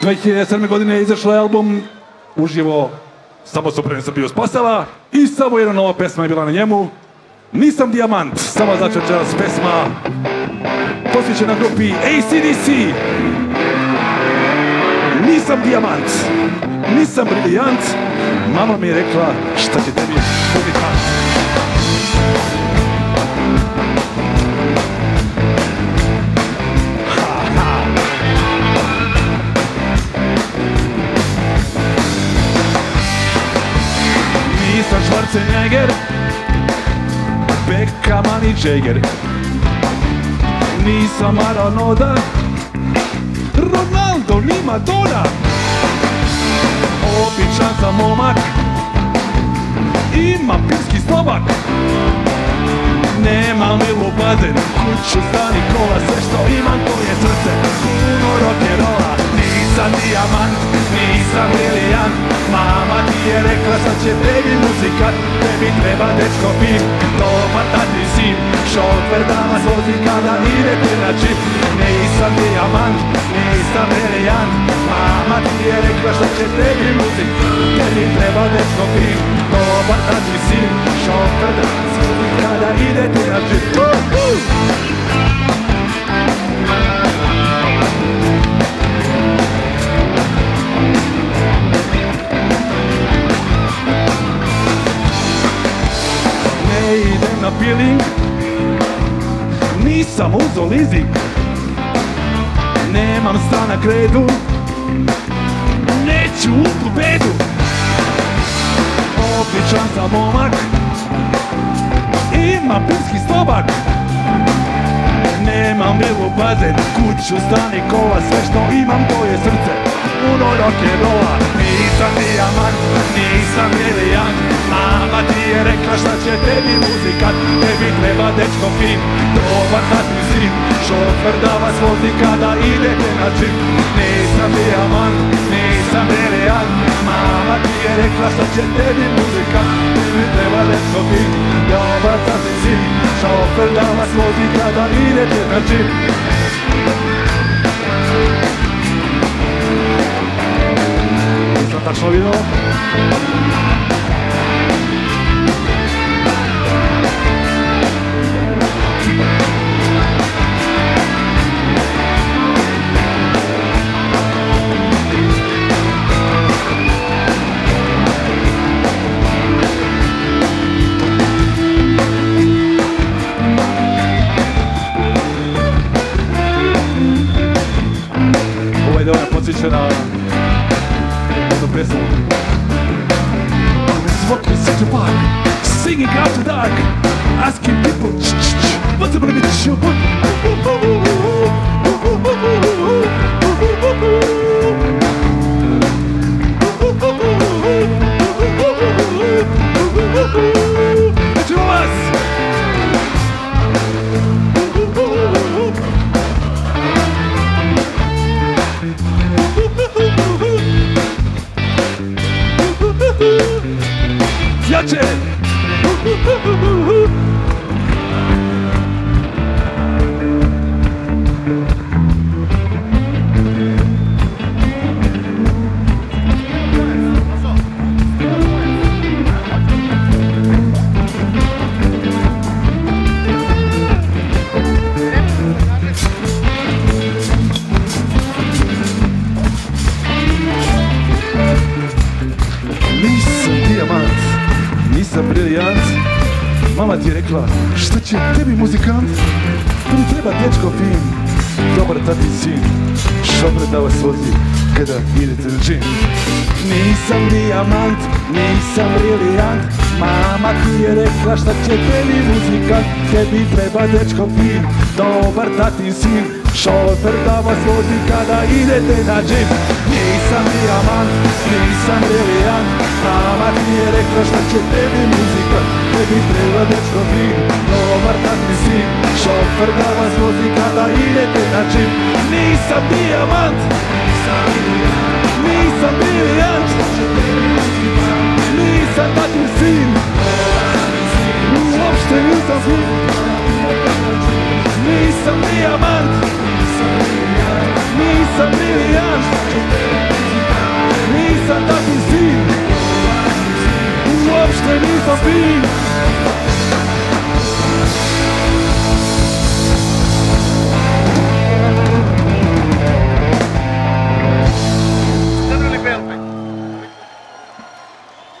2007. godine je izašao album uživo samo su pre bio spasala i samo jedna nova pesma je bila na njemu Nisam dijamant, samo znači čas pesma posvećena grupi ACDC Nisam dijamant, nisam briljant, mama mi je rekla šta će tebi muzikant. Schwarzenegger, Beckham ani Jagger Nisam Maradona, Ronaldo ni Madonna. Običan sam momak, imam pinski stomak Nemam lilu bazen, kuću, stani, kola, sve što imam to je srce. Puno rock'n'rolla, nisam dijamant, nisam briljant Mama ti je rekla sad će tebi muzikat, tebi treba dečko pit Dobar tati sin, šofer da vas vozi kada idete na čip. Nisam dijamant, nisam briljant Mama ti je rekla šta će tebi muzik, tebi treba dečko pit Dobar tati sin, šofer da vas vozi kada idete na čip. Ne na peeling Nisam uzo leasing? Nemam strana kredu. Neću u bedu. Običan sam momak. Imam pinski stomak Nemam bilu bazen, kuću, stani, kola, sve što imam to je srce Puno rock'n'rolla, nisam dijamant, nisam briljant Mama ti je rekla šta će tebi muzikat, tebi treba dečko fin Dobar tati sin, šofer da vas vozi kada idete na čip Nisam dijamant, nisam briljant Mama ti je rekla šta će tebi muzikat, tebi treba dečko fin Dobar tati sin, šofer da vas vozi kada idete na čip está sólido. posicionada. prison. This is what we set singing after dark, asking people, what's the matter with you? Mama ti je rekla, šta će tebi muzikant? Tebi treba dječko fin, dobar tati sin. Šobre da vas vozi kada idete na džin. Nisam dijamant, nisam briljant Mama ti je rekla šta će tebi muzikant? Tebi treba dečko fin, dobar tatin sin. Šofer da vas vozi kada idete na džim Nisam dijamant, nisam briljant Mama ti rekla šta će tebi muzika Tebi treba dečko fin, dobar tatin sin Šofer da vas vozi kada idete na džim Nisam dijamant, nisam briljant Nisam